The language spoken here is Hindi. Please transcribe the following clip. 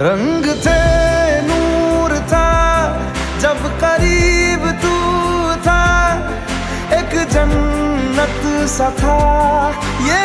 रंग थे नूर था जब करीब तू था एक जन्नत सा था। ये